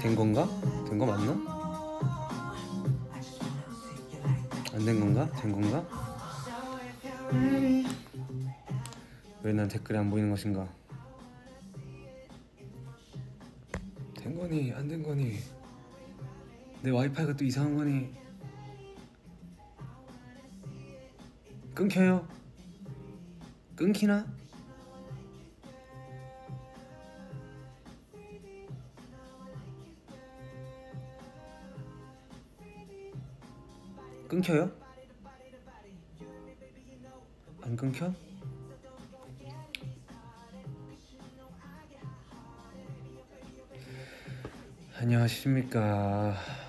된 건가? 된 거 맞나? 안 된 건가? 된 건가? 왜 난 댓글이 안 보이는 것인가? 내 와이파이가 또 이상한 거니? 끊겨요? 끊기나? 끊겨요? 안 끊겨? 안녕하십니까.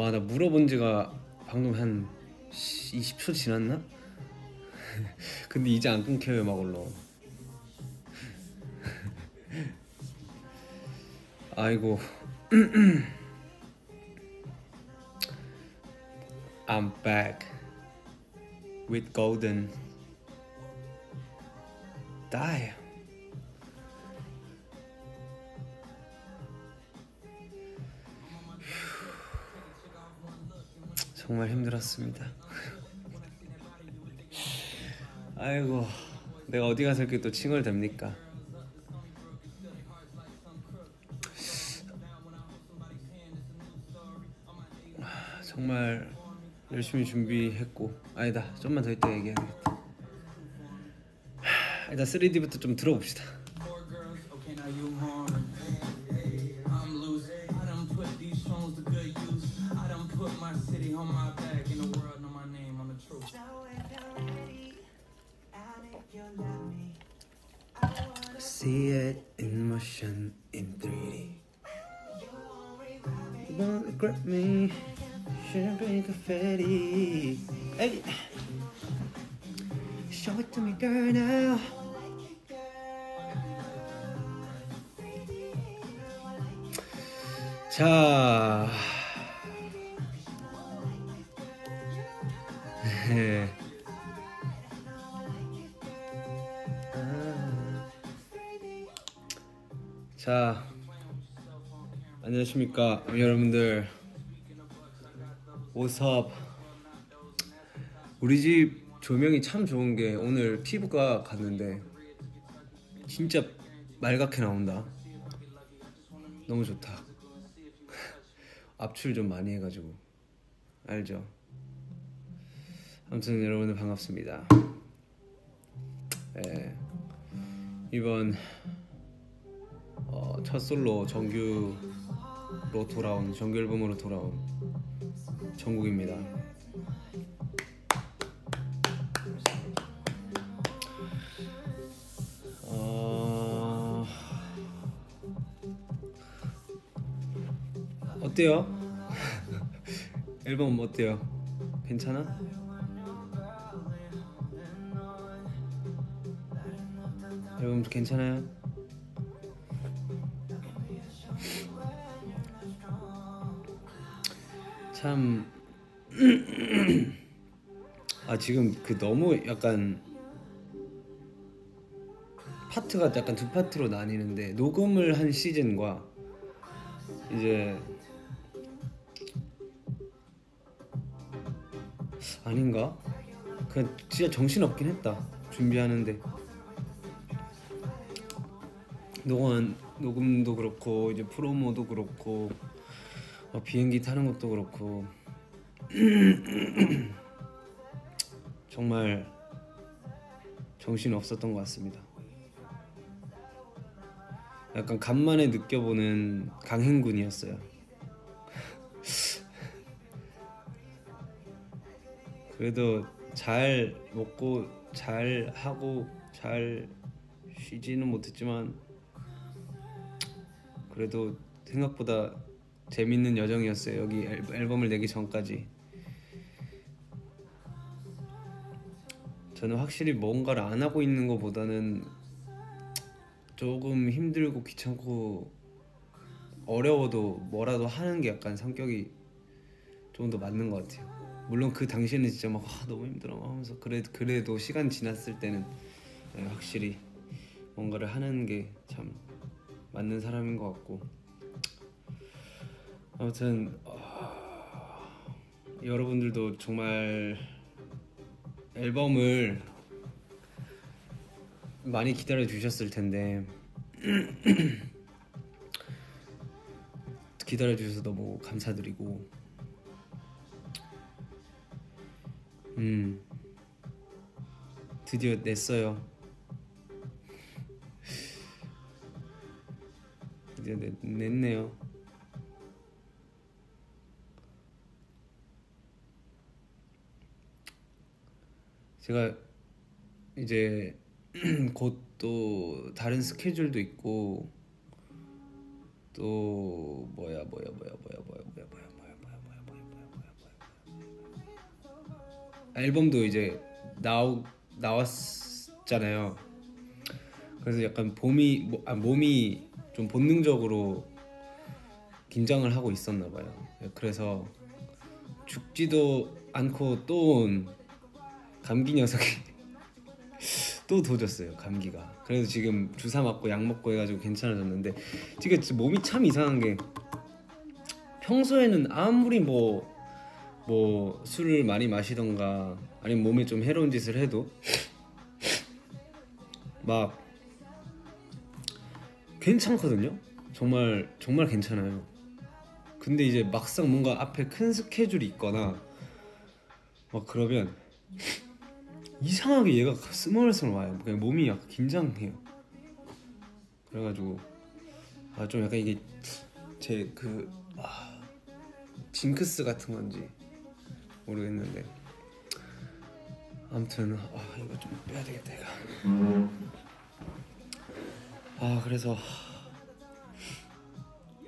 와, 나 물어본 지가 방금 한 20초 지났나? 근데 이제 안 끊겨요, 막걸로. 아이고. I'm back with golden die. 정말 힘들었습니다. 아이고, 내가 어디 가서 이렇게 또 칭얼댑니까? 정말 열심히 준비했고 아니다 좀만 더 이따 얘기해야겠다 하, 일단 3D부터 좀 들어봅시다 안녕하십니까 여러분들. 오섭 우리 집 조명이 참 좋은 게 오늘 피부과 갔는데 진짜 말갛게 나온다. 너무 좋다. 압출 좀 많이 해가지고. 알죠? 아무튼 여러분들 반갑습니다. 예, 이번 어, 첫 솔로 정규 로 돌아온 정규 앨범으로 돌아온 정국입니다. 어... 어때요? 앨범 어때요? 괜찮아? 앨범 괜찮아요? 참. 아, 지금 그 너무 약간. 파트가 약간 두 파트로 나뉘는데, 녹음을 한 시즌과 이제. 아닌가? 그냥 진짜 정신 없긴 했다. 준비하는데. 녹음, 녹음도 그렇고, 이제 프로모도 그렇고, 어, 비행기 타는 것도 그렇고 정말 정신 없었던 것 같습니다. 약간 간만에 느껴보는 강행군이었어요. 그래도 잘 먹고 잘 하고 잘 쉬지는 못했지만 그래도 생각보다 재밌는 여정이었어요. 여기 앨- 앨범을 내기 전까지. 저는 확실히 뭔가를 안 하고 있는 것보다는 조금 힘들고 귀찮고 어려워도 뭐라도 하는 게 약간 성격이 좀더 맞는 것 같아요. 물론 그 당시에는 진짜 막 아, 너무 힘들어 막 하면서 그래 그래도 시간 지났을 때는 네, 확실히 뭔가를 하는 게 참 맞는 사람인 것 같고 아무튼 아, 여러분들도 정말 앨범을 많이 기다려 주셨을 텐데 기다려 주셔서 너무 감사드리고 음 드디어 냈어요. 드디어 냈, 냈네요 제가 이제 곧 또 다른 스케줄도 있고 또 뭐야 뭐야 뭐야 뭐야 뭐야 뭐야 뭐야 뭐야 뭐야 뭐야 뭐야 뭐야 뭐야 뭐야 앨범도 이제 나오 나왔잖아요. 그래서 약간 봄이 뭐- 아, 몸이 좀 본능적으로 긴장을 하고 있었나 봐요. 그래서 죽지도 않고 또 온 감기 녀석이 또 도졌어요 감기가. 그래서 지금 주사 맞고 약 먹고 해가지고 괜찮아졌는데 지금 몸이 참 이상한 게 평소에는 아무리 뭐뭐 술을 많이 마시던가 아니면 몸에 좀 해로운 짓을 해도 막 괜찮거든요? 정말 정말 괜찮아요. 근데 이제 막상 뭔가 앞에 큰 스케줄이 있거나 막 그러면 이상하게 얘가 스멀스멀 와요. 그냥 몸이 약간 긴장해요. 그래가지고 아 좀 약간 이게 제 그 아, 징크스 같은 건지 모르겠는데 아무튼 아 이거 좀 빼야 되겠다 이거. 아 그래서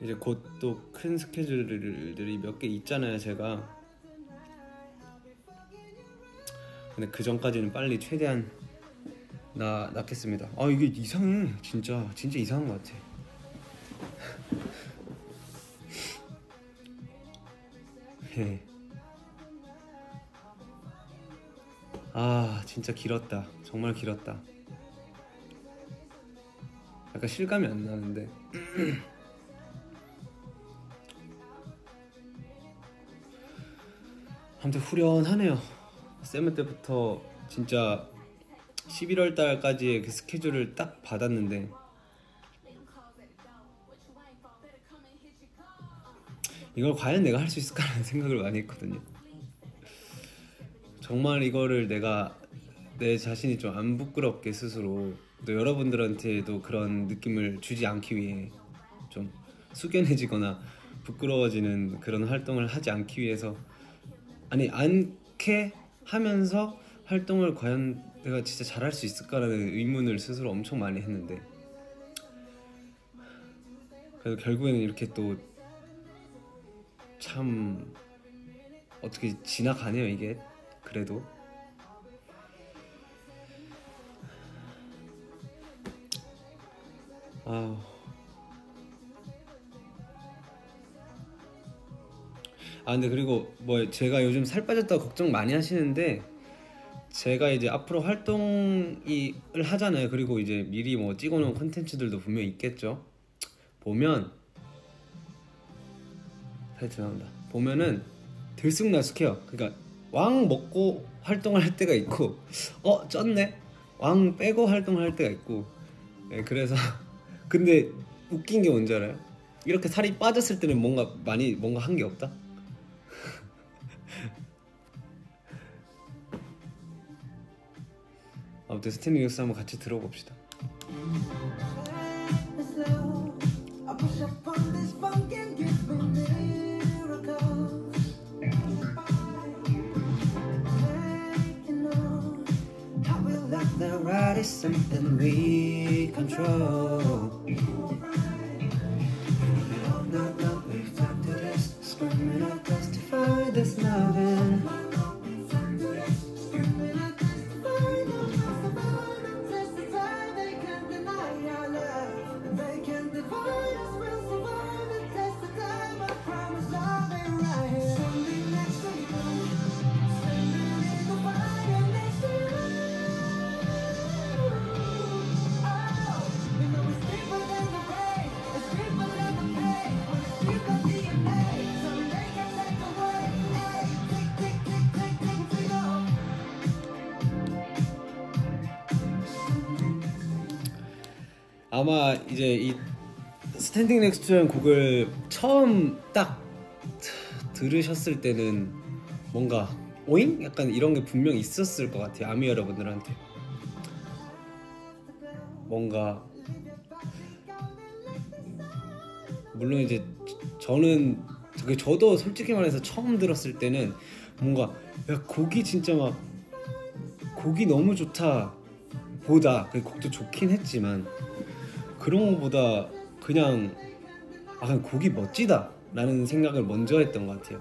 이제 곧 또 큰 스케줄들이 몇 개 있잖아요 제가. 근데 그 전까지는 빨리 최대한 나 낫겠습니다. 아 이게 이상해 진짜 진짜 이상한 것 같아. 예. 아 진짜 길었다 정말 길었다. 약간 실감이 안 나는데. 아무튼 후련하네요. 세븐 때부터 진짜 11월 달까지의 그 스케줄을 딱 받았는데 이걸 과연 내가 할 수 있을까라는 생각을 많이 했거든요. 정말 이거를 내가 내 자신이 좀 안 부끄럽게 스스로 또 여러분들한테도 그런 느낌을 주지 않기 위해 좀 숙연해지거나 부끄러워지는 그런 활동을 하지 않기 위해서 아니 않게 하면서 활동을 과연 내가 진짜 잘할 수 있을까라는 의문을 스스로 엄청 많이 했는데 그래도 결국에는 이렇게 또 참 어떻게 지나가네요 이게. 그래도. 아우 아 근데 그리고 뭐 제가 요즘 살 빠졌다고 걱정 많이 하시는데 제가 이제 앞으로 활동을 하잖아요. 그리고 이제 미리 뭐 찍어놓은 콘텐츠들도 분명 히 있겠죠. 보면 타이틀 나온다. 보면은 들쑥날쑥해요. 그러니까 왕 먹고 활동을 할 때가 있고, 어 쪘네. 왕 빼고 활동을 할 때가 있고. 네, 그래서 근데 웃긴 게 뭔지 알아요? 이렇게 살이 빠졌을 때는 뭔가 많이 뭔가 한 게 없다. 아무튼 스탠딩 뉴스 한번 같이 들어봅시다. 아마 이제 이 Standing Next라는 곡을 처음 딱 들으셨을 때는 뭔가 오잉? 약간 이런 게 분명 있었을 것 같아요 아미 여러분들한테 뭔가 물론 이제 저는 그 저도 솔직히 말해서 처음 들었을 때는 뭔가 야 곡이 진짜 막 곡이 너무 좋다 보다 그 곡도 좋긴 했지만 그런 거보다 그냥 아 그냥 곡이 멋지다 라는 생각을 먼저 했던 것 같아요.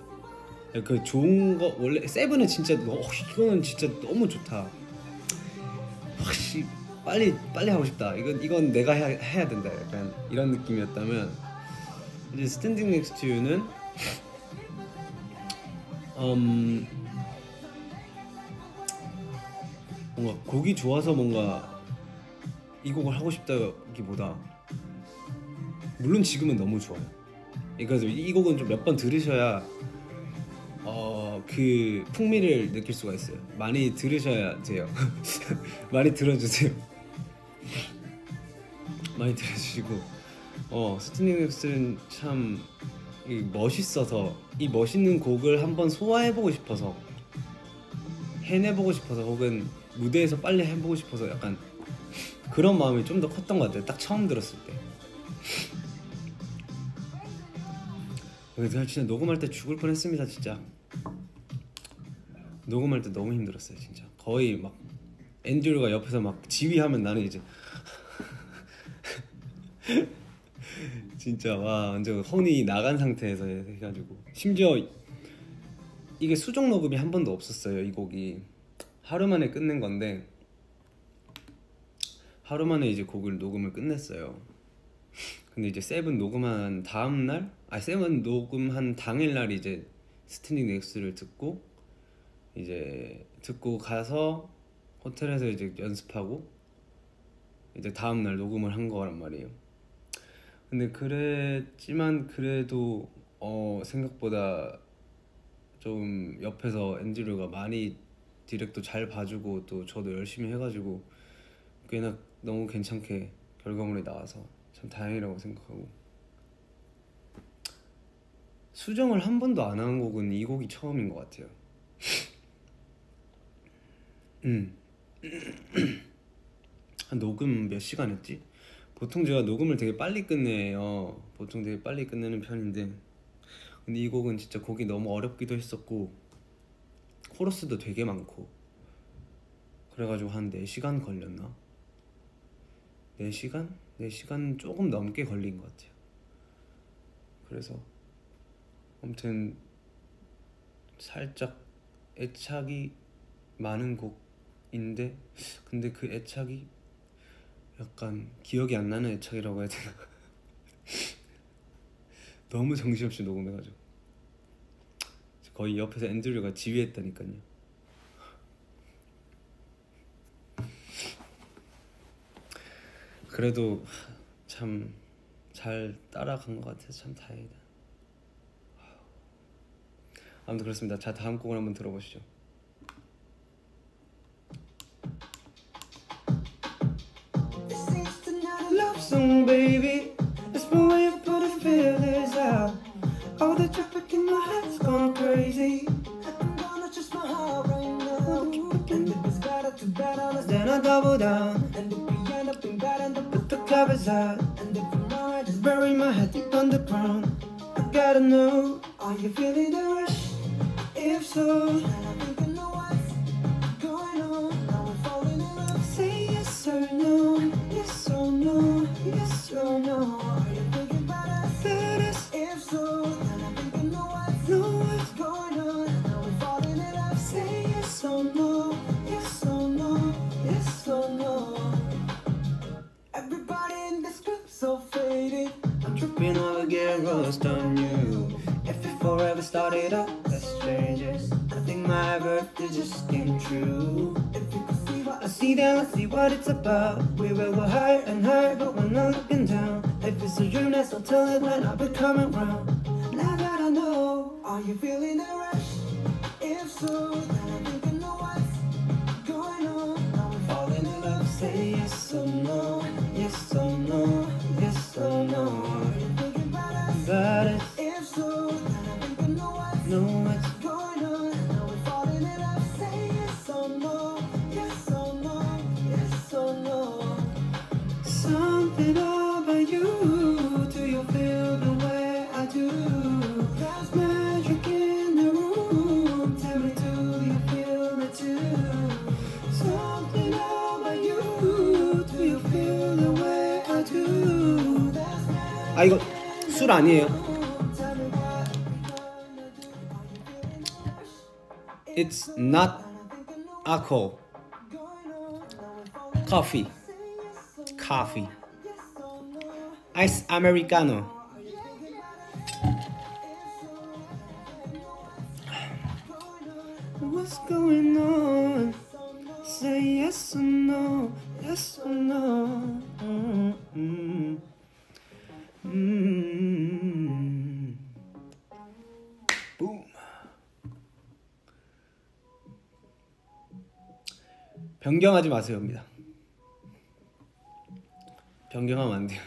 그 좋은 거 원래 Seven은 진짜 어, 이거는 진짜 너무 좋다. 확실히 빨리 빨리 하고 싶다. 이건 이건 내가 해야, 해야 된다. 약간 이런 느낌이었다면. 이제 Standing Next to You는 음 뭔가 곡이 좋아서 뭔가 이 곡을 하고 싶다 기보다 물론 지금은 너무 좋아요. 그래서 이 곡은 좀 몇 번 들으셔야 어 그 풍미를 느낄 수가 있어요. 많이 들으셔야 돼요. 많이 들어주세요. 많이 들어주시고 어 스티닝 엑스는 참이 멋있어서 이 멋있는 곡을 한번 소화해보고 싶어서 해내보고 싶어서 혹은 무대에서 빨리 해보고 싶어서 약간 그런 마음이 좀 더 컸던 것 같아요. 딱 처음 들었을 때. 그래서 진짜 녹음할 때 죽을 뻔했습니다, 진짜. 녹음할 때 너무 힘들었어요, 진짜. 거의 막 앤드류가 옆에서 막 지휘하면 나는 이제 진짜 와 완전 혼이 나간 상태에서 해가지고 심지어 이게 수정 녹음이 한 번도 없었어요 이 곡이 하루 만에 끝낸 건데 하루 만에 이제 곡을 녹음을 끝냈어요 근데 이제 Seven 녹음한 다음 날, 아 Seven 녹음한 당일 날 이제 Standing Next를 듣고 이제 듣고 가서 호텔에서 이제 연습하고 이제 다음 날 녹음을 한 거란 말이에요. 근데 그랬지만 그래도 어 생각보다 좀 옆에서 앤드류가 많이 디렉도 잘 봐주고 또 저도 열심히 해가지고 꽤나 너무 괜찮게 결과물이 나와서 참 다행이라고 생각하고 수정을 한 번도 안 한 곡은 이 곡이 처음인 것 같아요. 음. 한 녹음 몇 시간 했지? 보통 제가 녹음을 되게 빨리 끝내요. 보통 되게 빨리 끝내는 편인데 근데 이 곡은 진짜 곡이 너무 어렵기도 했었고 코러스도 되게 많고 그래가지고 한 4시간 걸렸나? 4시간? 4시간 조금 넘게 걸린 것 같아요. 그래서 아무튼 살짝 애착이 많은 곡인데 근데 그 애착이 약간 기억이 안 나는 애착이라고 해야 되나 너무 정신없이 녹음해가지고 거의 옆에서 앤드류가 지휘했다니까요 그래도 참 잘 따라간 것 같아서 참 다행이다 아무튼 그렇습니다 자 다음 곡을 한번 들어보시죠 song, baby. That's the way you put the feelings out. All the traffic in my head's gone crazy. I'm gonna trust my heart right now. And if it's better to bet on us, Then I double down, the the covers out. and if we're not, Just bury my head deep underground. I gotta know, are you feeling the rush? if so, We will go higher and higher, but we're not looking down. If it's a dream, that's I'll tell it when I'll be coming round. Alcohol. Coffee. Coffee. Ice americano. What's going on? Say yes or no, yes or no. Mm-hmm. Mm. 변경하지 마세요입니다. 변경하면 안 돼요.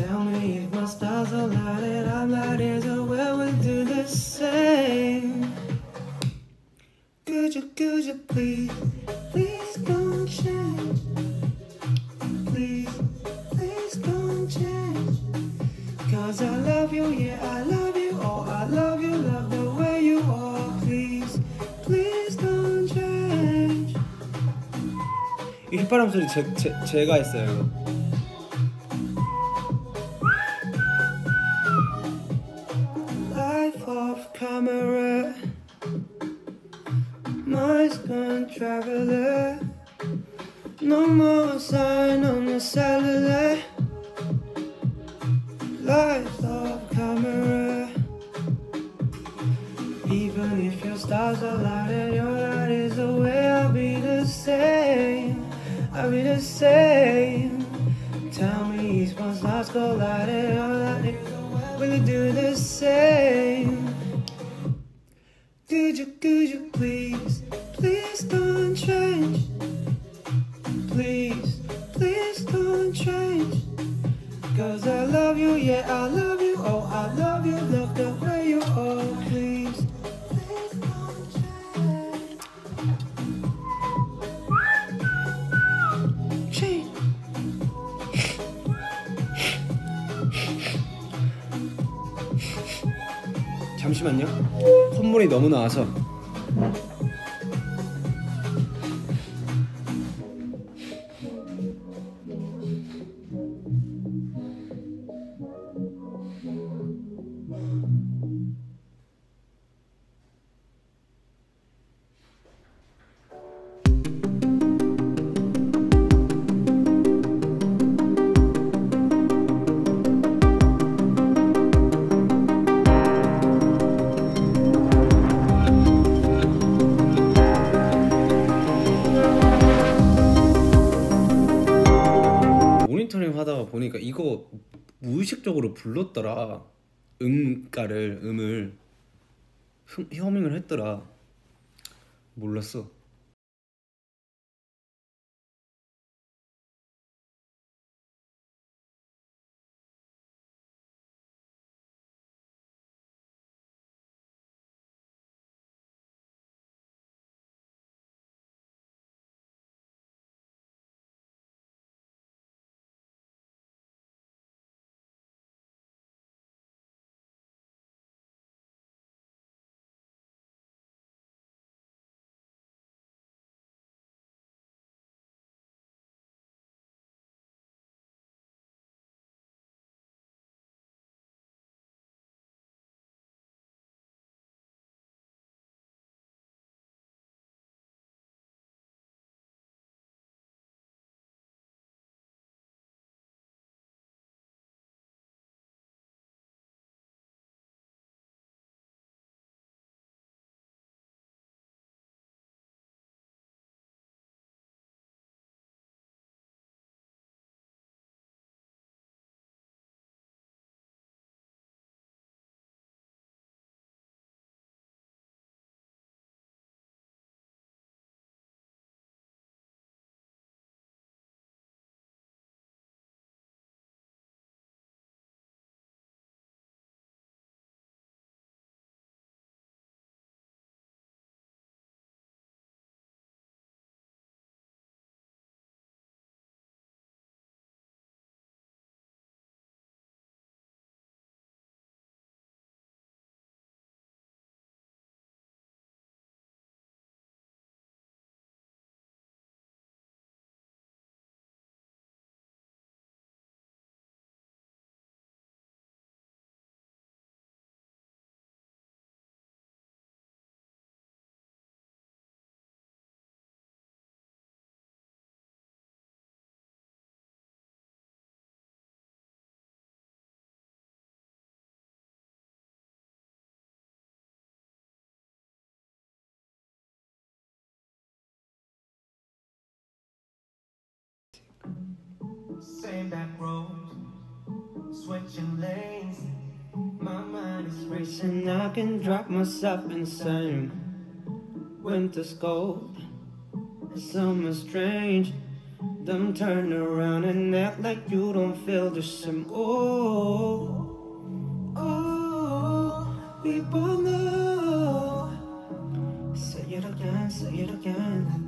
Tell me if my stars are lighted up, that is the way we'll do the same. Could you, could you please, please don't change? Please, please don't change. Cause I love you, yeah, I love you, oh, I love you, love the way you are. Please, please don't change. 이 휘파람 소리 제, 제, 제가 했어요, 이거. Even if your stars are lighted, your light is away, I'll be the same. I'll be the same. Tell me if my stars go lighted, your light is the way we'll do the same. Could you, could you please, please don't change? Please, please don't change. Cause I love you, yeah, I love you, oh, I love you, love the way you are, 잠시만요. 콧물이 너무 나와서. 무의식적으로 불렀더라. 음가를 음을 흠- 허밍을 했더라. 몰랐어. Same back roads, switching lanes. My mind is racing, I can drop myself insane. Winter's cold, summer's strange. Don't turn around and act like you don't feel the same. Oh, oh, both know. Say it again, say it again.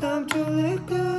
Time to let go.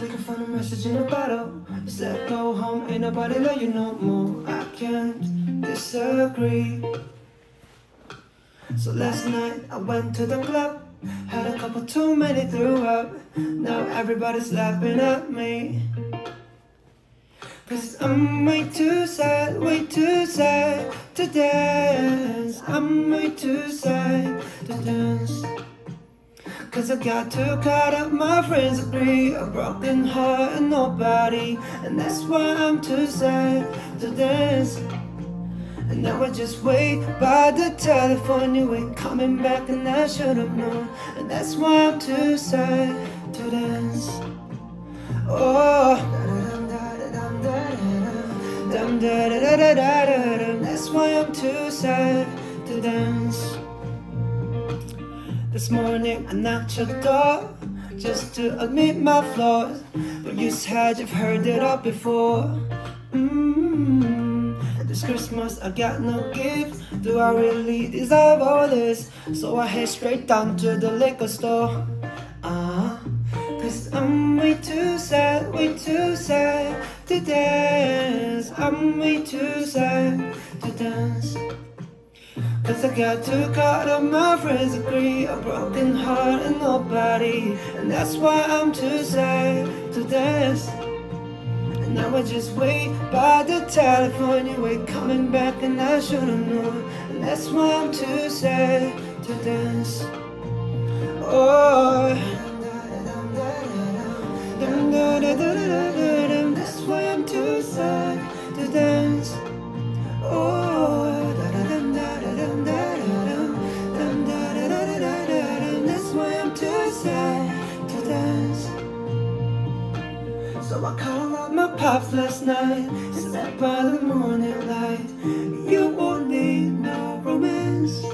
Week I found a message in a bottle. It said go home, ain't nobody love you no more. I can't disagree. So last night I went to the club, had a couple too many, threw up. Now everybody's laughing at me. Cause I'm way too sad, way too sad to dance. I'm way too sad to dance. Cause I got too caught up, my friends agree. A broken heart and nobody. And that's why I'm too sad to dance. And now I just wait by the telephone. You ain't coming back, and I should've known. And that's why I'm too sad to dance. Oh. That's why I'm too sad to dance. This morning I knocked your door just to admit my flaws, but you said you've heard it all before. mm This Christmas I got no gift. Do I really deserve all this? So I head straight down to the liquor store. Uh, Cause I'm way too sad, way too sad to dance. I'm way too sad to dance. Cause I got too caught up, my friends agree. A broken heart and nobody. And that's why I'm too sad to dance. And now I just wait by the telephone. You ain't coming back, and I should've known. And that's why I'm too sad to dance. Oh. That's why I'm too sad to dance. Oh, Dance. So I half last night. Slept by the morning light. You won't need no romance.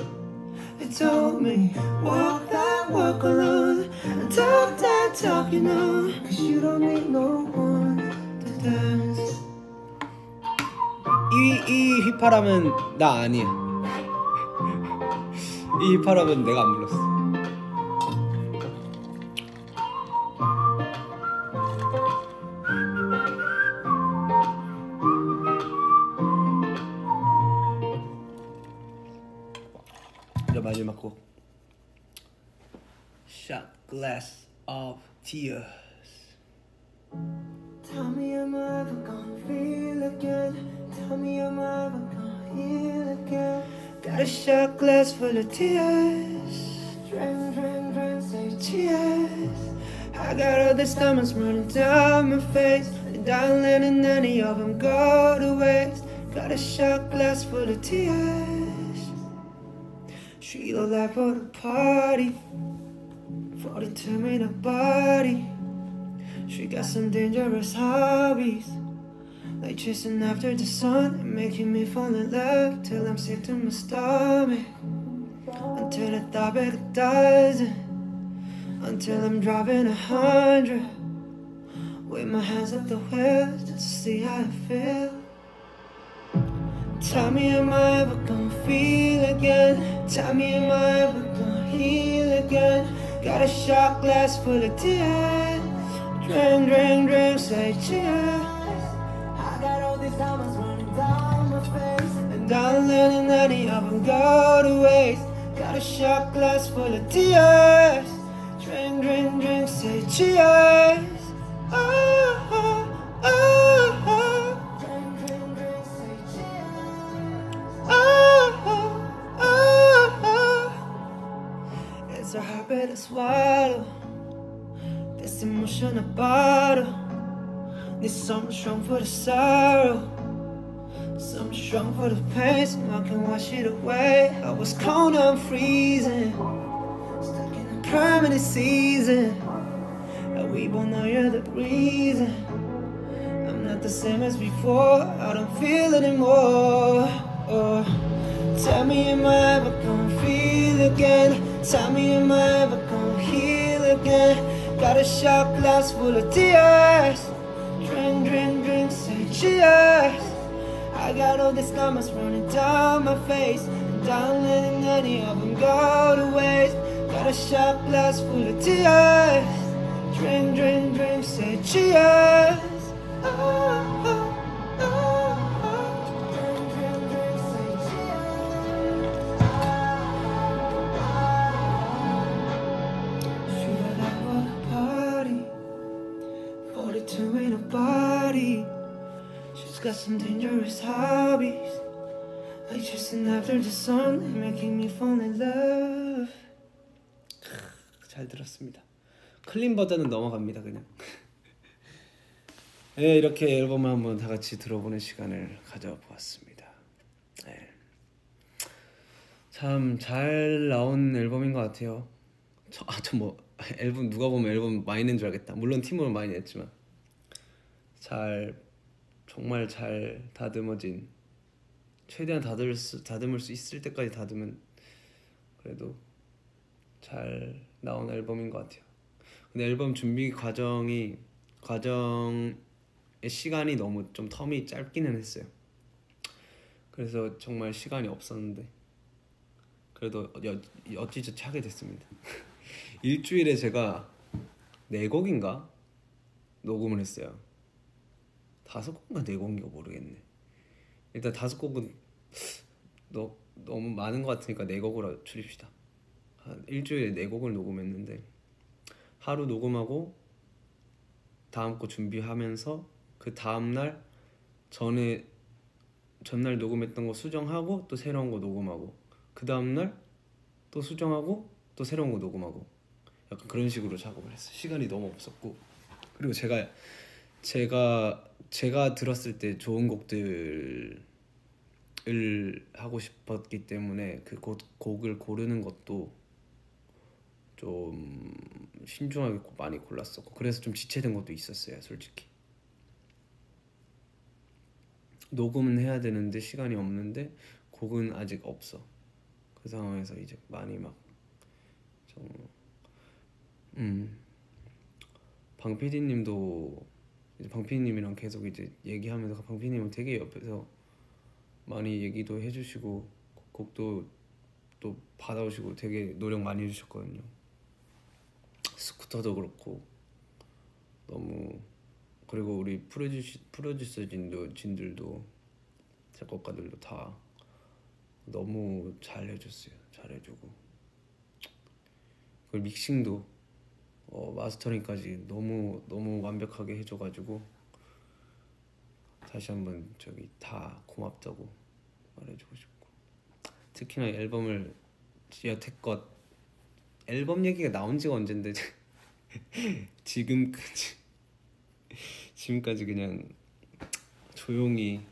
They told me, walk that walk alone. And talk that talk, you know. Cause you don't need no one to dance. 이, 이 휘파람은 나 아니야. 이 휘파람은 내가 안 불렀어. Tears. Tell me am I ever gonna feel again? Tell me am I ever gonna heal again? Got a shot glass full of tears. Drink, drink, drink, say cheers. I got all these diamonds running down my face. And I'm letting any of them go to waste. Got a shot glass full of tears. She look like for the party. 42 minute body. She got some dangerous hobbies. Like chasing after the sun And making me fall in love Till I'm sick to my stomach. Until I thought it a dozen. Until I'm driving a hundred. With my hands up the wheel to see how I feel. Tell me am I ever gonna feel again? Tell me am I ever gonna heal again Got a shot glass full of tears. Drink, drink, drink, say cheers. I got all these diamonds running down my face. And I'm letting any of them go to waste. Got a shot glass full of tears. Drink, drink, drink, say cheers. Oh, a hard to swallow this emotion a bottle Need something strong for the sorrow. Something strong for the pain. So I can wash it away. I was cold, I'm freezing. Stuck in a permanent season. And we both know you're the reason I'm not the same as before. I don't feel anymore. Oh. Tell me am I ever gonna feel again Tell me am I ever gonna heal again Got a shot glass full of tears. Drink, drink, drink, say cheers. I got all these diamonds running down my face. I'm letting any of them go to waste. Got a shot glass full of tears. Drink, drink, drink, say cheers. Oh, some dangerous hobbies. Like chasing after the sun and making me fall in love. 잘 들었습니다. 클린 버전은 넘어갑니다 그냥. 네, 이렇게 앨범을 한번 다 같이 들어보는 시간을 가져보았습니다. 네. 참잘 나온 앨범인 것 같아요. 저, 아, 저 뭐 앨범 누가 보면 앨범 많이 낸 줄 알겠다. 물론 팀으로 많이 냈지만 잘 정말 잘 다듬어진 최대한 다듬을 수, 다듬을 수 있을 때까지 다듬은 그래도 잘 나온 앨범인 것 같아요. 근데 앨범 준비 과정이 과정의 시간이 너무 좀 텀이 짧기는 했어요. 그래서 정말 시간이 없었는데 그래도 여, 어찌저찌 하게 됐습니다. 일주일에 제가 네 곡인가 녹음을 했어요. 다섯 곡인가 네 곡인가 모르겠네. 일단 다섯 곡은 너, 너무 많은 것 같으니까 네 곡으로 줄입시다. 한 일주일에 네 곡을 녹음했는데 하루 녹음하고 다음 거 준비하면서 그 다음 날 전에 전날 녹음했던 거 수정하고 또 새로운 거 녹음하고 그 다음 날 또 수정하고 또 새로운 거 녹음하고 약간 그런 식으로 작업을 했어요. 시간이 너무 없었고 그리고 제가 제가 제가 들었을 때 좋은 곡들을 하고 싶었기 때문에 그 곡, 곡을 고르는 것도 좀 신중하게 많이 골랐었고 그래서 좀 지체된 것도 있었어요 솔직히 녹음은 해야 되는데 시간이 없는데 곡은 아직 없어. 그 상황에서 이제 많이 막 좀, 음, 방 PD님도 방 PD님이랑 계속 이제 얘기하면서 방 PD님은 되게 옆에서 많이 얘기도 해주시고 곡도 또 받아오시고 되게 노력 많이 해주셨거든요. 스쿠터도 그렇고 너무 그리고 우리 프로듀스 프로듀서 진도 진들도 작곡가들도 다 너무 잘 해줬어요. 잘 해주고 그리고 믹싱도 어, 마스터링까지 너무 너무 완벽하게 해줘가지고 다시 한번 저기 다 고맙다고 말해주고 싶고. 특히나 앨범을 여태껏 앨범 얘기가 나온 지가 언젠데 지금까지 지금까지 그냥 조용히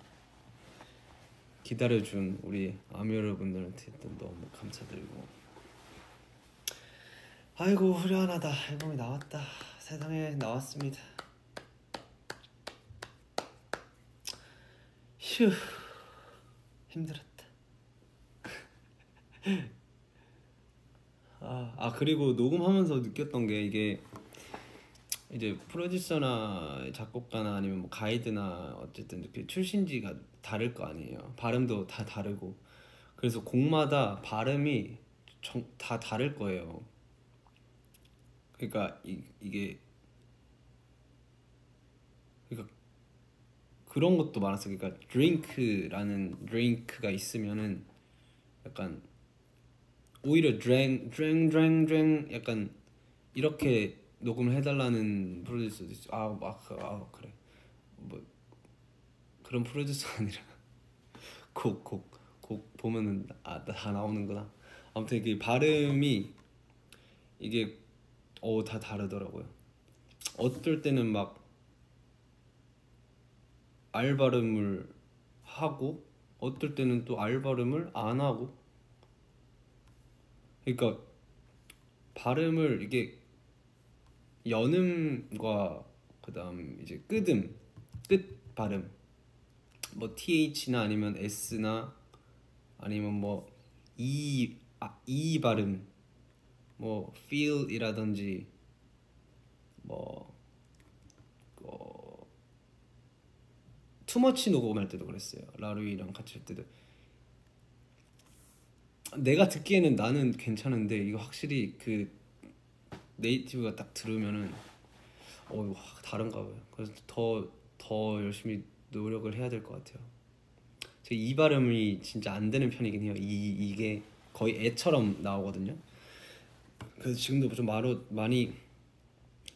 기다려준 우리 아미 여러분들한테 또 너무 감사드리고 아이고 후련하다. 앨범이 나왔다. 세상에 나왔습니다. 휴 힘들었다. 아, 아 그리고 녹음하면서 느꼈던 게 이게 이제 프로듀서나 작곡가나 아니면 뭐 가이드나 어쨌든 이렇게 출신지가 다를 거 아니에요. 발음도 다 다르고. 그래서 곡마다 발음이 정, 다 다를 거예요. 그러니까 이, 이게 그러니까 그런 것도 많았어요. 그러니까 drink라는 drink가 있으면은 약간 오히려 드랭 드랭 드랭 드랭 약간 이렇게 녹음을 해달라는 프로듀서도 있어. 아, 막, 아 그래. 뭐 그런 프로듀서 아니라 곡 곡 곡 보면은 아 다 나오는구나. 아무튼 이게 발음이 이게 어 다 다르더라고요. 어떨 때는 막 알 발음을 하고 어떨 때는 또 알 발음을 안 하고. 그러니까 발음을 이게 연음과 그다음 이제 끄듬 끝 발음. 뭐 th나 아니면 s나 아니면 뭐 e 아, e 발음 뭐 feel이라든지 뭐 어, 투머치 녹음할 때도 그랬어요 라루이랑 같이 할 때도 내가 듣기에는 나는 괜찮은데 이거 확실히 그 네이티브가 딱 들으면은 어 이거 확 다른가 봐요. 그래서 더 더 열심히 노력을 해야 될 것 같아요. 제 이 발음이 진짜 안 되는 편이긴 해요. 이 이게 거의 애처럼 나오거든요. 그래서 지금도 좀 바로 많이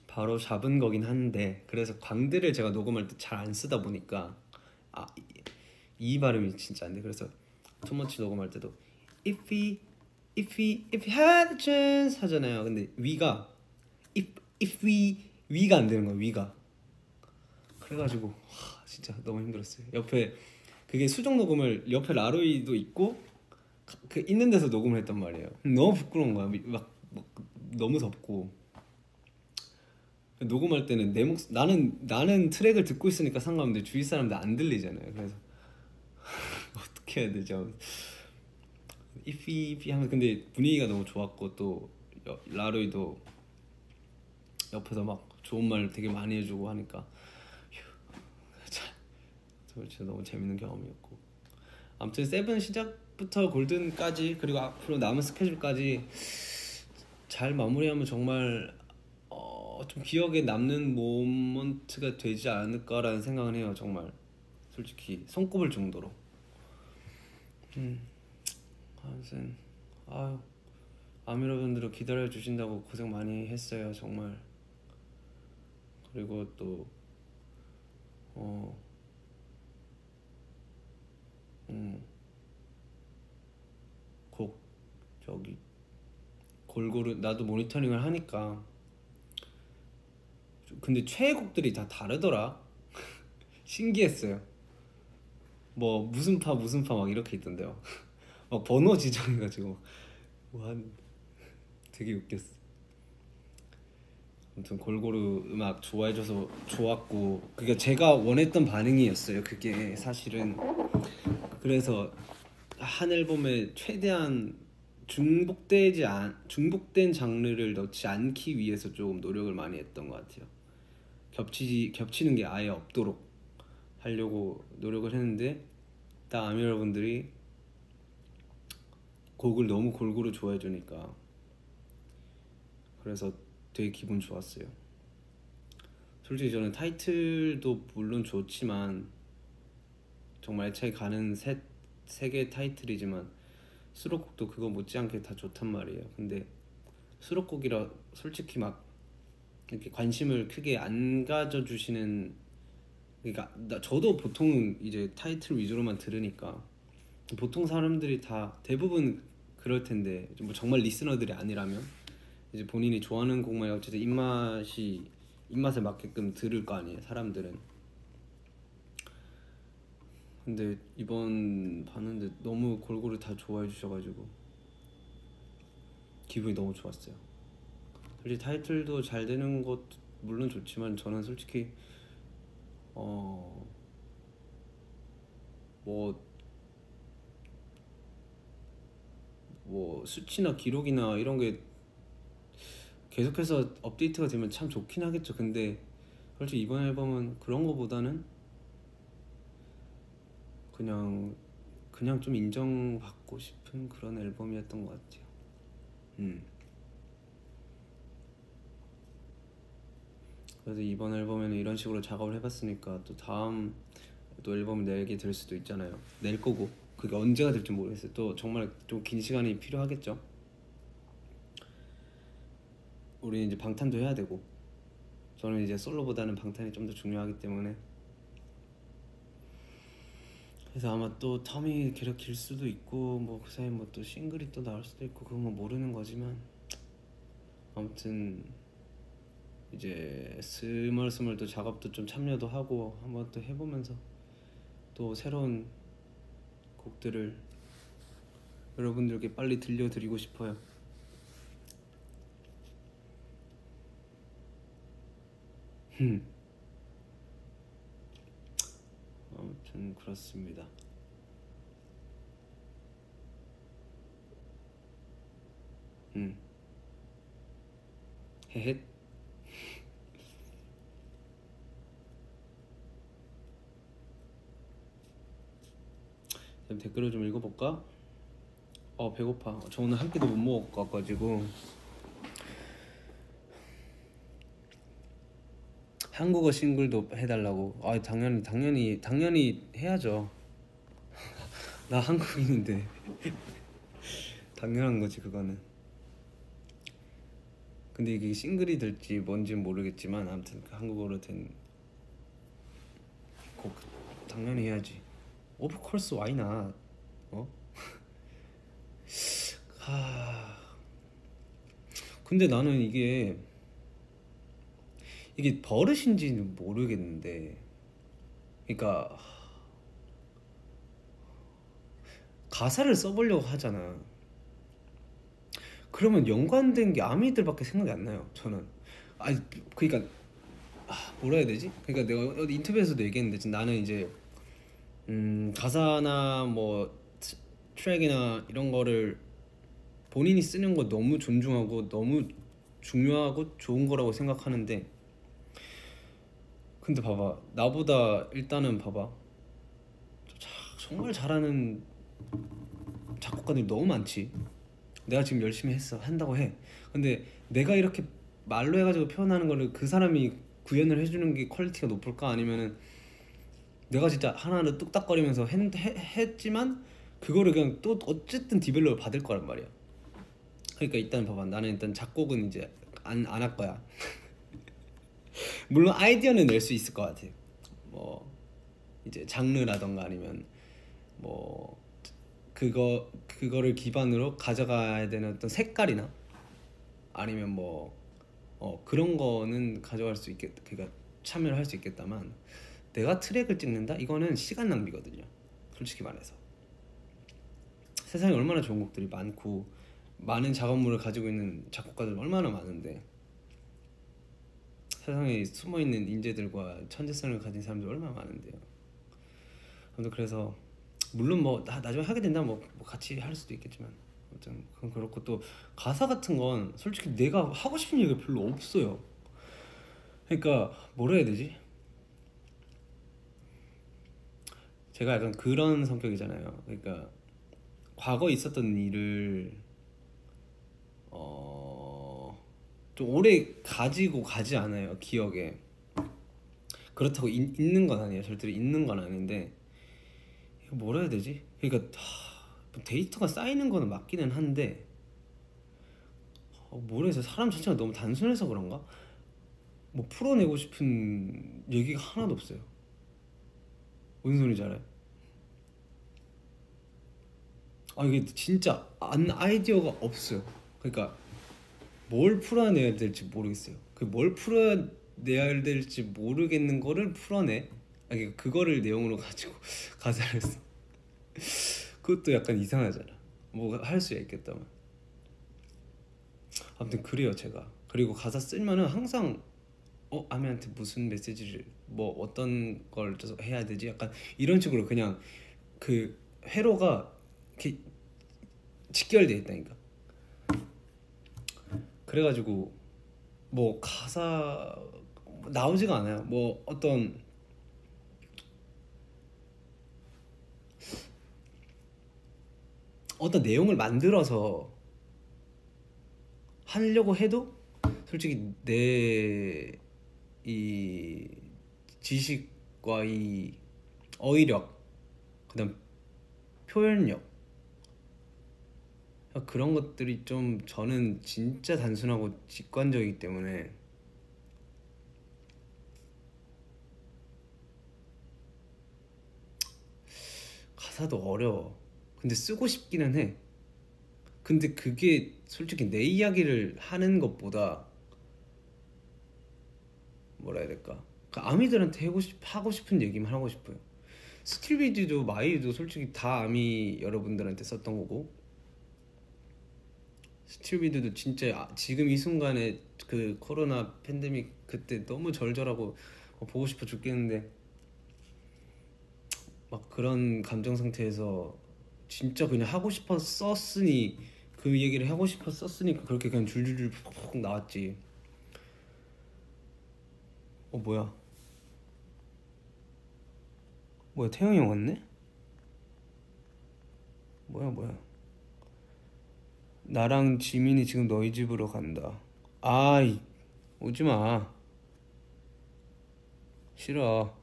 바로 잡은 거긴 한데 그래서 광대를 제가 녹음할 때 잘 안 쓰다 보니까 아이 발음이 진짜 안 돼. 그래서 투머치 녹음할 때도 if we if we if we had a chance 하잖아요. 근데 위가 if if we 위가 안 되는 거야. 위가. 그래가지고 와, 진짜 너무 힘들었어요. 옆에 그게 수정 녹음을 옆에 라로이도 있고 그 있는 데서 녹음을 했단 말이에요. 너무 부끄러운 거야. 막, 막 너무 덥고. 녹음할 때는 내 목 나는 나는 트랙을 듣고 있으니까 상관없는데 주위 사람들 안 들리잖아요. 그래서 어떻게 해야 되죠? 이피 이피 하면 근데 분위기가 너무 좋았고 또 여- 라로이도 옆에서 막 좋은 말 되게 많이 해주고 하니까. 휴, 참, 진짜 너무 재밌는 경험이었고. 아무튼 세븐 시작부터 골든까지 그리고 앞으로 남은 스케줄까지 잘 마무리하면 정말 어, 좀 기억에 남는 모먼트가 되지 않을까라는 생각을 해요 정말. 솔직히 손꼽을 정도로. 음. 아무튼 아유 아미 여러분들 기다려 주신다고 고생 많이 했어요 정말. 그리고 또 어, 음, 곡 저기 골고루 나도 모니터링을 하니까. 근데 최애곡들이 다 다르더라. 신기했어요. 뭐 무슨 파 무슨 파 막 이렇게 있던데요. 막 번호 지정해가지고 와 되게 웃겼어. 아무튼 골고루 음악 좋아해줘서 좋았고 그게 제가 원했던 반응이었어요. 그게 사실은. 그래서 한 앨범에 최대한 중복되지 않 중복된 장르를 넣지 않기 위해서 조금 노력을 많이 했던 것 같아요. 겹치지 겹치는 게 아예 없도록 하려고 노력을 했는데 딱 아미 여러분들이 곡을 너무 골고루 좋아해 주니까 그래서 되게 기분 좋았어요. 솔직히 저는 타이틀도 물론 좋지만 정말 애착이 가는 세 개의 타이틀이지만 수록곡도 그거 못지않게 다 좋단 말이에요. 근데 수록곡이라 솔직히 막 이렇게 관심을 크게 안 가져 주시는 그러니까 나, 저도 보통 이제 타이틀 위주로만 들으니까 보통 사람들이 다 대부분 그럴 텐데 뭐 정말 리스너들이 아니라면 이제 본인이 좋아하는 곡만 어쨌든 입맛이 입맛에 맞게끔 들을 거 아니에요 사람들은 근데 이번 봤는데 너무 골고루 다 좋아해 주셔가지고 기분이 너무 좋았어요 솔직히 타이틀도 잘 되는 것도 물론 좋지만 저는 솔직히 어, 어뭐 뭐 수치나 기록이나 이런 게 계속해서 업데이트가 되면 참 좋긴 하겠죠. 근데 솔직히 이번 앨범은 그런 거보다는 그냥 그냥 좀 인정받고 싶은 그런 앨범이었던 것 같아요. 음. 그래서 이번 앨범에는 이런 식으로 작업을 해봤으니까 또 다음 또 앨범을 내게 될 수도 있잖아요. 낼 거고 그게 언제가 될지 모르겠어요. 또 정말 좀 긴 시간이 필요하겠죠. 우리 이제 방탄도 해야 되고 저는 이제 솔로보다는 방탄이 좀 더 중요하기 때문에 그래서 아마 또 텀이 계속 길 수도 있고 뭐 그 사이 뭐 또 싱글이 또 나올 수도 있고 그건 뭐 모르는 거지만 아무튼 이제 스멀스멀 또 작업도 좀 참여도 하고 한번 또 해보면서 또 새로운 곡들을 여러분들께 빨리 들려드리고 싶어요. 흠. 아무튼 그렇습니다. 음. 헤헷. 그럼 댓글을 좀 읽어볼까? 어 배고파. 저 오늘 한 끼도 못 먹어가지고 한국어 싱글도 해달라고. 아 당연히 당연히 당연히 해야죠. 나 한국인인데 당연한 거지 그거는. 근데 이게 싱글이 될지 뭔지 모르겠지만 아무튼 그 한국어로 된 곡 당연히 해야지. Of course why not 어? 하... 근데 나는 이게 이게 버릇인지는 모르겠는데 그러니까 가사를 써보려고 하잖아 그러면 연관된 게 아미들밖에 생각이 안 나요 저는 아니 그러니까 아, 뭐라 해야 되지? 그러니까 내가 어디 인터뷰에서도 얘기했는데 지금 나는 이제 음, 가사나 뭐 트- 트랙이나 이런 거를 본인이 쓰는 거 너무 존중하고 너무 중요하고 좋은 거라고 생각하는데 근데 봐봐 나보다 일단은 봐봐. 자- 정말 잘하는 작곡가들이 너무 많지. 내가 지금 열심히 했어 한다고 해. 근데 내가 이렇게 말로 해가지고 표현하는 거를 그 사람이 구현을 해주는 게 quality가 높을까? 아니면은 내가 진짜 하나하나 뚝딱거리면서 했, 해- 했지만 그거를 그냥 또 어쨌든 develop을 받을 거란 말이야. 그러니까 일단 봐봐 나는 일단 작곡은 이제 안 안 할 거야 물론 아이디어는 낼 수 있을 것 같아 뭐 이제 장르라던가 아니면 뭐 그거 그거를 기반으로 가져가야 되는 어떤 색깔이나 아니면 뭐 어, 그런 거는 가져갈 수 있겠 그러니까 참여를 할 수 있겠다만 내가 트랙을 찍는다? 이거는 시간 낭비거든요. 솔직히 말해서. 세상에 얼마나 좋은 곡들이 많고 많은 작업물을 가지고 있는 작곡가들 얼마나 많은데 세상에 숨어 있는 인재들과 천재성을 가진 사람들 얼마나 많은데요. 아무튼 그래서 물론 뭐 나, 나중에 하게 된다면 뭐, 뭐 같이 할 수도 있겠지만 아무튼 그건 그렇고 또 가사 같은 건 솔직히 내가 하고 싶은 얘기가 별로 없어요. 그러니까 뭐라 해야 되지? 제가 약간 그런 성격이잖아요. 그러니까 과거 있었던 일을 어, 좀 오래 가지고 가지 않아요 기억에 그렇다고 있, 있는 건 아니에요 절대로 있는 건 아닌데 이거 뭐라 해야 되지? 그러니까 하, 뭐 데이터가 쌓이는 거는 맞기는 한데 해서 사람 자체가 너무 단순해서 그런가? 뭐 풀어내고 싶은 얘기가 하나도 없어요 무슨 소리인지 알아요? 아 이게 진짜 안 아이디어가 없어요. 그러니까 뭘 풀어내야 될지 모르겠어요. 그 뭘 풀어내야 될지 모르겠는 거를 풀어내. 아 이게 그거를 내용으로 가지고 가사를 써. 그것도 약간 이상하잖아. 뭐 할 수 있겠다만. 아무튼 그래요 제가. 그리고 가사 쓸면은 항상 어 아미한테 무슨 메시지를 뭐 어떤 걸 해야 되지? 약간 이런 식으로 그냥 그 회로가 이렇게 직결돼 있다니까. 그래가지고 뭐 가사 나오지가 않아요. 뭐 어떤 어떤 내용을 만들어서 하려고 해도 솔직히 내 이 지식과 이 어휘력 그다음 표현력 그런 것들이 좀 저는 진짜 단순하고 직관적이기 때문에 가사도 어려워. 근데 쓰고 싶기는 해. 근데 그게 솔직히 내 이야기를 하는 것보다 뭐라 해야 될까? 그 아미들한테 하고, 싶, 하고 싶은 얘기만 하고 싶어요. 스틸비디도 마이도 솔직히 다 아미 여러분들한테 썼던 거고 Still With You도 진짜 아- 지금 이 순간에 그 코로나 팬데믹 그때 너무 절절하고 어, 보고 싶어 죽겠는데 막 그런 감정 상태에서 진짜 그냥 하고 싶어 썼으니 그 얘기를 하고 싶어 썼으니까 그렇게 그냥 줄줄줄 푹푹 나왔지. 어 뭐야? 뭐야 태영이 형 왔네? 뭐야 뭐야? 나랑 지민이 지금 너희 집으로 간다. 아이 오지 마. 싫어.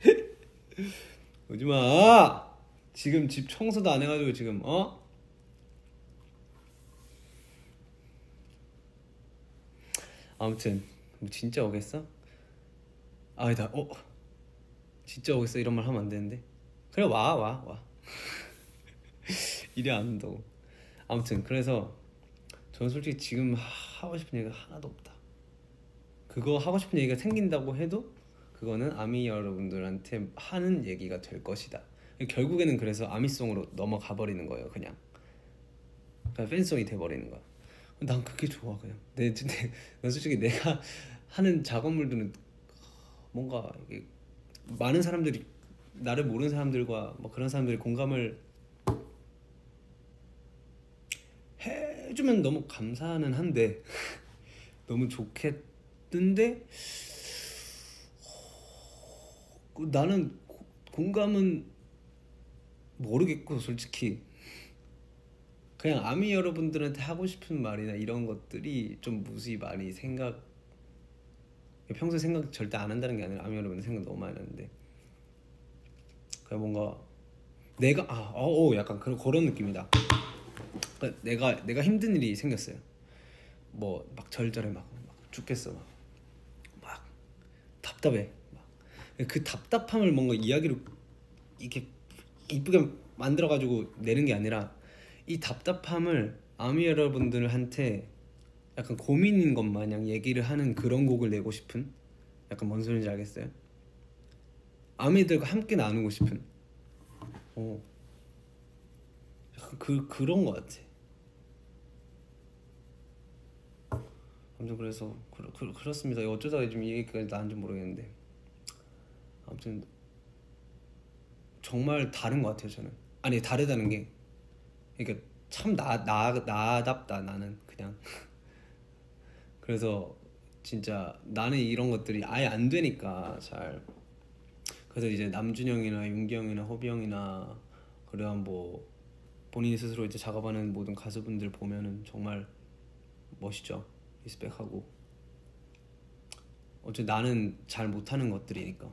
오지 마. 지금 집 청소도 안 해가지고 지금 어? 아무튼 뭐 진짜 오겠어? 아니다. 어? 진짜 오겠어 이런 말 하면 안 되는데. 그래 와 와 와. 이래 안 된다고. 아무튼 그래서 저는 솔직히 지금 하고 싶은 얘기가 하나도 없다. 그거 하고 싶은 얘기가 생긴다고 해도 그거는 아미 여러분들한테 하는 얘기가 될 것이다. 결국에는 그래서 아미송으로 넘어가 버리는 거예요, 그냥. 그냥 팬송이 돼 버리는 거야. 난 그게 좋아 그냥. 내, 내, 난 솔직히 내가 하는 작업물들은 뭔가 이게 많은 사람들이 나를 모르는 사람들과 뭐 그런 사람들이 공감을 해주면 너무 감사는 한데 너무 좋겠는데? 어, 나는 고- 공감은 모르겠고 솔직히. 그냥 아미 여러분들한테 하고 싶은 말이나 이런 것들이 좀 무시 많이 생각 평소에 생각 절대 안 한다는 게 아니라 아미 여러분들 생각 너무 많이 하는데. 그냥 뭔가 내가 아, 어, 어 약간 그런 그런 느낌이다. 그러니까 내가 내가 힘든 일이 생겼어요. 뭐 막 절절해 막, 막 죽겠어 막, 막 답답해 막. 그 답답함을 뭔가 이야기로 이렇게 이쁘게 만들어 가지고 내는 게 아니라 이 답답함을 아미 여러분들한테 약간 고민인 것 마냥 얘기를 하는 그런 곡을 내고 싶은 약간 뭔 소리인지 알겠어요? 아미들과 함께 나누고 싶은 어 그 그런 것 같아. 아무튼 그래서 그렇, 그, 그렇습니다. 어쩌다가 좀이 얘기까지 나는지 모르겠는데. 아무튼 정말 다른 것 같아요 저는. 아니 다르다는 게. 그러니까 참 나 나 나답다 나는 그냥. 그래서 진짜 나는 이런 것들이 아예 안 되니까 잘. 그래서 이제 남준형이나 윤기 형이나 호비 형이나 그런 뭐 본인이 스스로 이제 작업하는 모든 가수분들 보면은 정말 멋있죠 리스펙하고. 어째 나는 잘 못하는 것들이니까.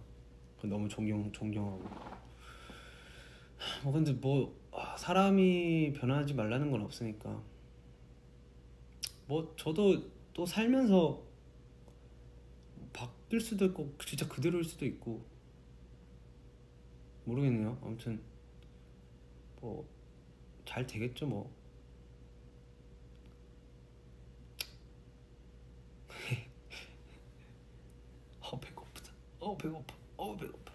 그 너무 존경 존경하고. 뭐 근데 뭐 아, 사람이 변하지 말라는 건 없으니까. 뭐 저도 또 살면서 바뀔 수도 있고 진짜 그대로일 수도 있고. 모르겠네요. 아무튼 뭐 잘 되겠죠 뭐. 어 배고프다. 어 배고파. 어 배고파.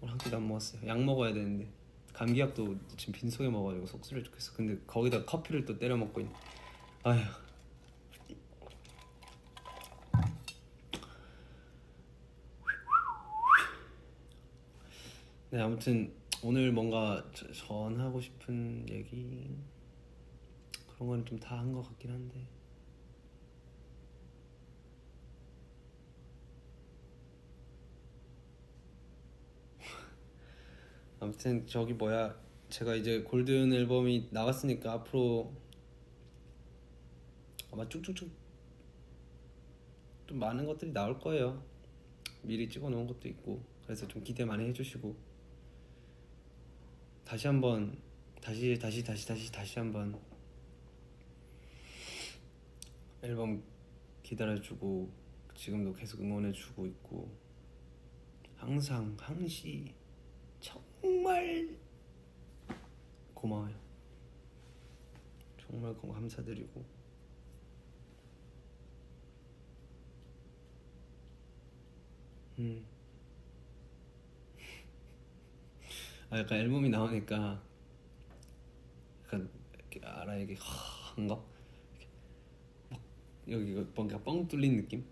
오늘 한 끼도 안 먹었어요. 약 먹어야 되는데 감기약도 지금 빈속에 먹어가지고 속쓰려 죽겠어. 근데 거기다 커피를 또 때려 먹고 있네. 아휴. 네 아무튼 오늘 뭔가 저- 전하고 싶은 얘기 그런 건 좀 다 한 것 같긴 한데 아무튼 저기 뭐야 제가 이제 골든 앨범이 나왔으니까 앞으로 아마 쭉쭉쭉 좀 많은 것들이 나올 거예요. 미리 찍어 놓은 것도 있고 그래서 좀 기대 많이 해주시고. 다시 한번 다시 다시 다시 다시 다시 한번 앨범 기다려주고 지금도 계속 응원해주고 있고. 항상 항시 정말 고마워요 정말 감사드리고 음. 아 약간 앨범이 나오니까 약간 이렇게 알아 이게 한 거? 이렇게 막 여기가 뭔가 뻥 뚫린 느낌?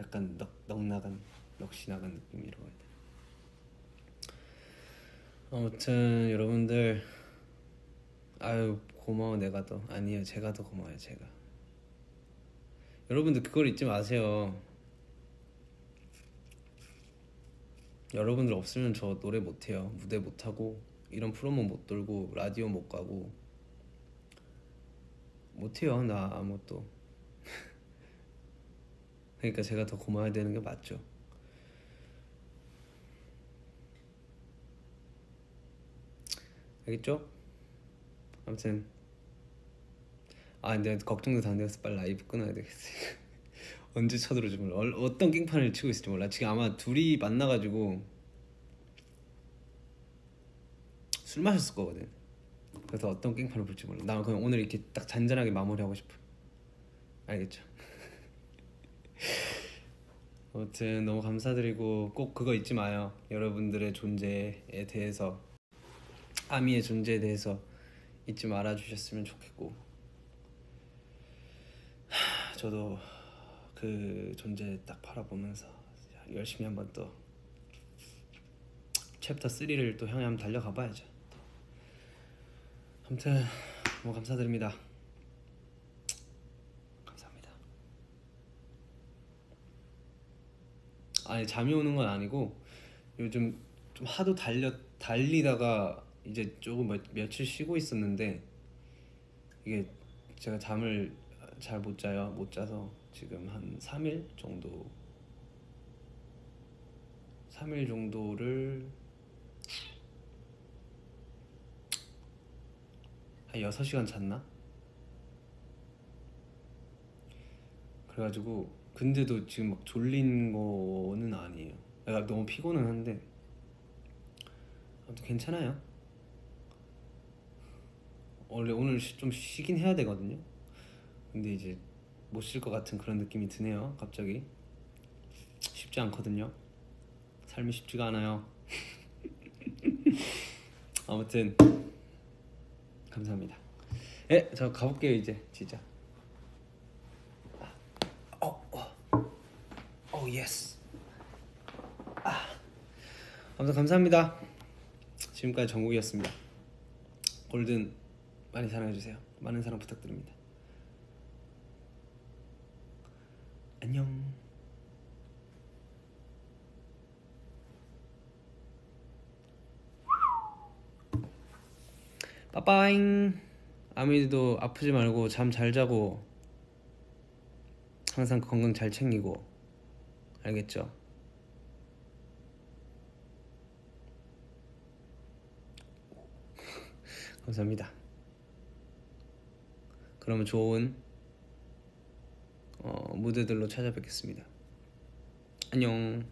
약간 넉, 넉 나간 넋이 나간 느낌이라고 해야 되나? 아무튼 여러분들 아유 고마워 내가 더. 아니에요 제가 더 고마워요 제가. 여러분들 그걸 잊지 마세요. 여러분들 없으면 저 노래 못해요. 무대 못하고 이런 프로모 못 돌고 라디오 못 가고. 못해요 나 아무것도. 그러니까 제가 더 고마워야 되는 게 맞죠 알겠죠? 아무튼. 아 근데 걱정도 다 돼서 빨리 라이브 끊어야 되겠어 언제 쳐들어올지 몰라. 얼- 어떤 깽판을 치고 있을지 몰라. 지금 아마 둘이 만나가지고 술 마셨을 거거든. 그래서 어떤 깽판을 볼지 몰라. 나 그냥 오늘 이렇게 딱 잔잔하게 마무리하고 싶어. 알겠죠? 아무튼 너무 감사드리고 꼭 그거 잊지 마요. 여러분들의 존재에 대해서 아미의 존재에 대해서 잊지 말아 주셨으면 좋겠고 하, 저도 그 존재 딱 바라보면서 열심히 한번 또 챕터 3를 또 향해 한번 달려가 봐야죠. 아무튼 너무 감사드립니다. 감사합니다. 아니 잠이 오는 건 아니고 요즘 좀 하도 달려 달리다가 이제 조금 며, 며칠 쉬고 있었는데 이게 제가 잠을 잘 못 자요. 못 자서 지금 한 3일 정도 3일 정도를 한 6시간 잤나? 그래가지고 근데도 지금 막 졸린 거는 아니에요. 내가 너무 피곤은 한데 아무튼 괜찮아요. 원래 오늘 쉬- 좀 쉬긴 해야 되거든요. 근데 이제 못 쉴 것 같은 그런 느낌이 드네요. 갑자기 쉽지 않거든요. 삶이 쉽지가 않아요. 아무튼 감사합니다. 예, 저 가볼게요 이제 진짜. 어, 어, oh yes. 아, 아무튼 감사합니다. 지금까지 정국이었습니다. Golden 많이 사랑해주세요. 많은 사랑 부탁드립니다. 안녕. 빠빠잉. 아미도 아프지 말고 잠 잘 자고 항상 건강 잘 챙기고 알겠죠? 감사합니다. 그러면 좋은 어, 무대들로 찾아뵙겠습니다. 안녕.